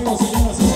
Senhoras e senhores.